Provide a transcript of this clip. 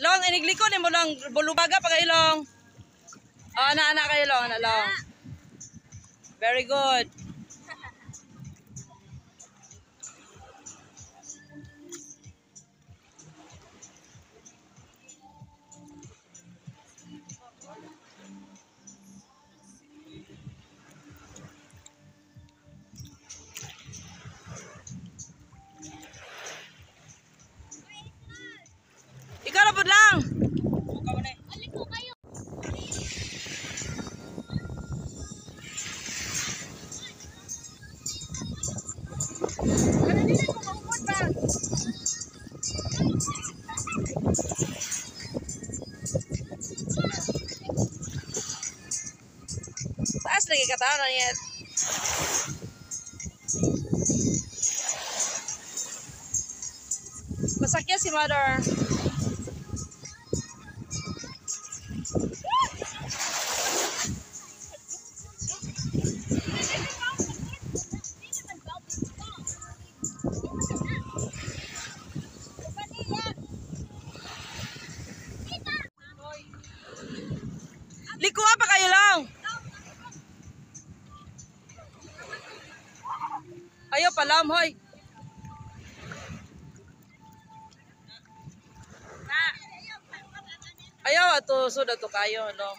Long, inigliko ni mo lang bulubaga pa kay Long. Oh, ana ana kayo Long, ana Long. Very good. Po lang. Taas lagi ka tao na yan. Masakya si mother. Likuha pa kayo lang. Ayaw palam, hoy. Ayaw ato sud ato kayo no.